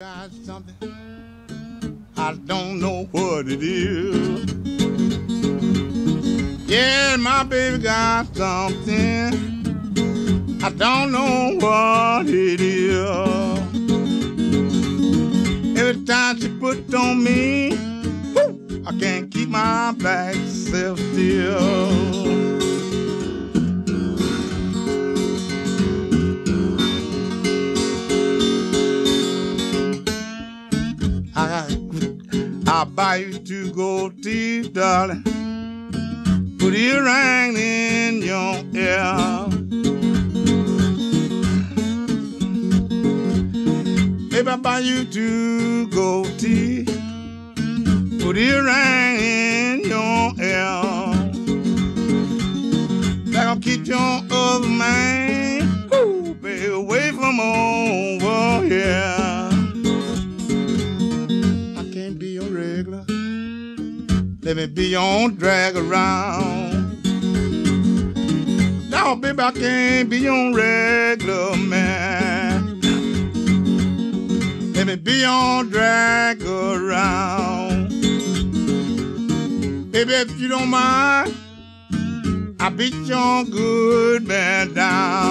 got something. I don't know what it is. Yeah, my baby got something. I don't know what it is. Every time she puts on me, whoo, I can't keep my back self still. I'll buy you two gold teeth, darling. Put a ring in your ear. Maybe I'll buy you two gold teeth. Put a ring in your ear. That gonna keep your other Let me be your drag around. No, baby, I can't be your regular man. Let me be your drag around. Baby, if you don't mind, I beat your good man down.